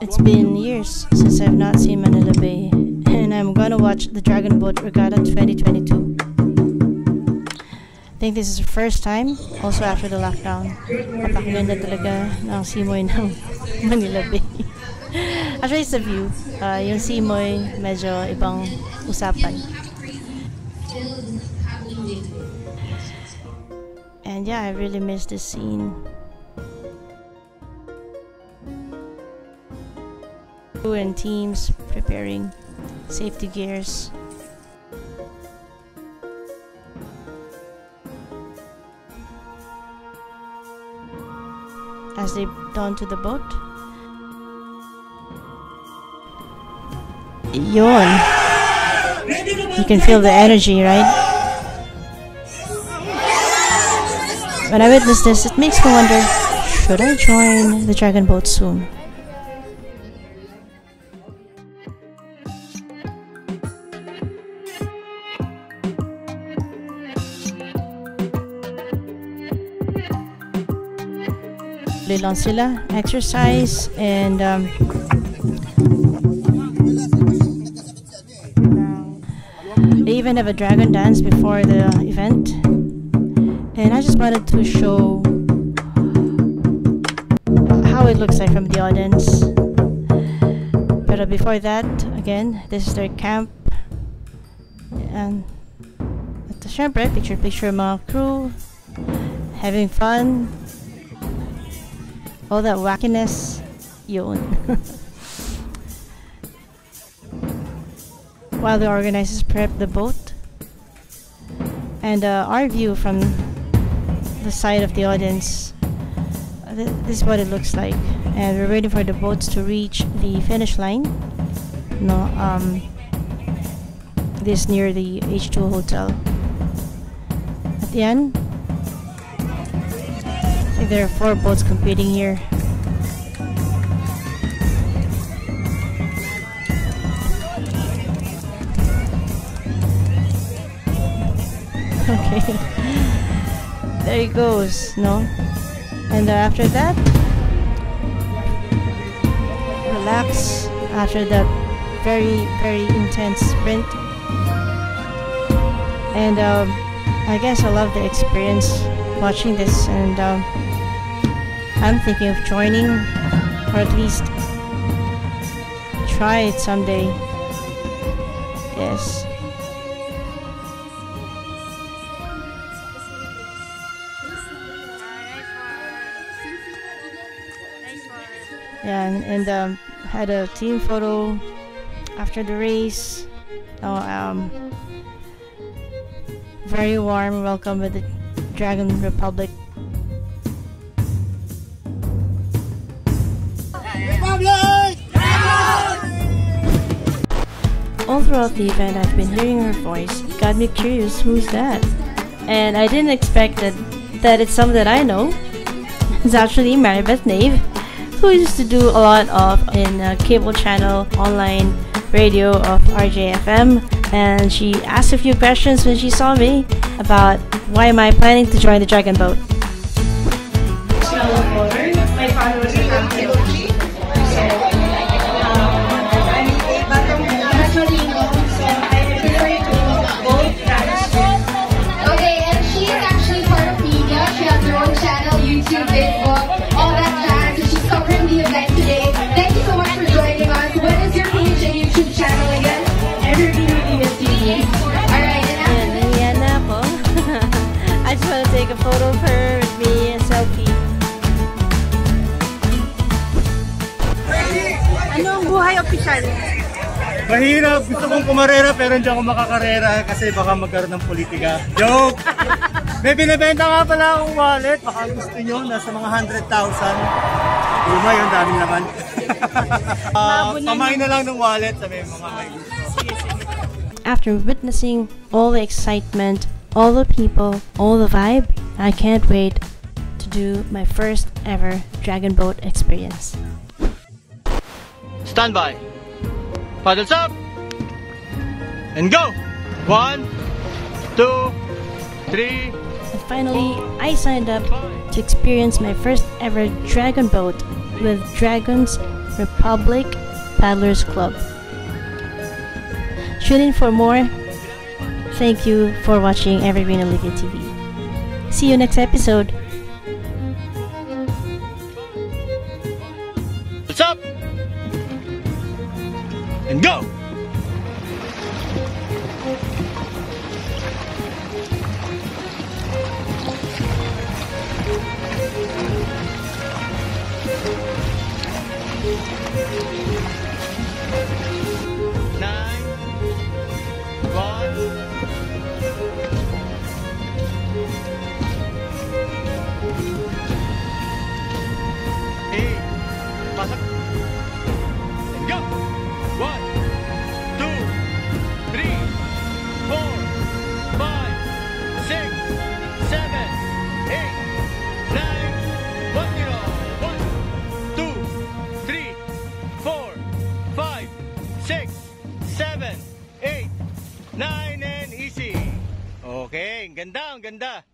It's been years since I've not seen Manila Bay, and I'm gonna watch the Dragon Boat Regatta 2022. I think this is the first time, also after the lockdown. Napakaganda talaga ng simoy ng Manila Bay. Actually, it's the view. Uh, yung simoy, medyo ibang usapan. And yeah, I really miss this scene. Crew and teams preparing safety gears. As they dawn to the boat. Yon. You can feel the energy, right? When I witness this, it makes me wonder, should I join the dragon boat soon? Lang sila, exercise, and um, they even have a dragon dance before the event. And I just wanted to show how it looks like from the audience. But before that, again, this is their camp. And at the syempre, picture picture mga crew having fun all that wackiness, yun. While the organizers prep the boat, and uh, our view from the side of the audience, th this is what it looks like. And we're waiting for the boats to reach the finish line. No, um, this near the H2 hotel. At the end, there are four boats competing here. Okay. there he goes, no? And uh, after that, relax after that very, very intense sprint. And um, I guess I love the experience watching this and um, I'm thinking of joining, or at least try it someday. Yes. Yeah, and, and um, had a team photo after the race. Oh, um, very warm welcome with the Dragon Republic throughout the event, I've been hearing her voice. Got me curious, who's that? And I didn't expect that, that it's someone that I know. It's actually Marybeth Nave, who used to do a lot of in a cable channel online radio of RJFM. And she asked a few questions when she saw me about why am I planning to join the Dragon Boat. Mahirap. Gusto kong kumarera pero hindi ako makakarera kasi baka magkaroon ng politika. Joke! May binibenta nga pala akong wallet. Baka gusto nyo. Nasa mga 100,000. Luma yun. Dami naman. uh, pamain na lang ng wallet. Sabi mga may gusto. After witnessing all the excitement, all the people, all the vibe, I can't wait to do my first ever Dragon Boat experience. Stand by. Paddles up! And go! One, two, three. And finally, four, I signed up five. to experience my first ever Dragon Boat with Dragons Republic Paddlers Club. Tune in for more. Thank you for watching Evergreen Olivia TV. See you next episode. What's up? And go! six, seven, eight, nine, and easy. Okay, ang ganda, ang ganda.